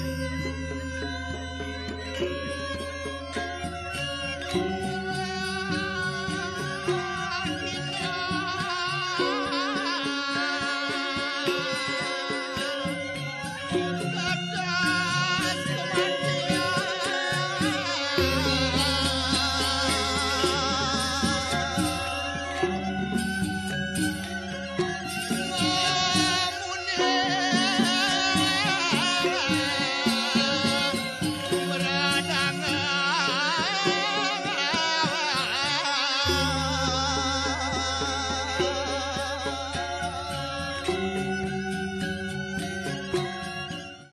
はい。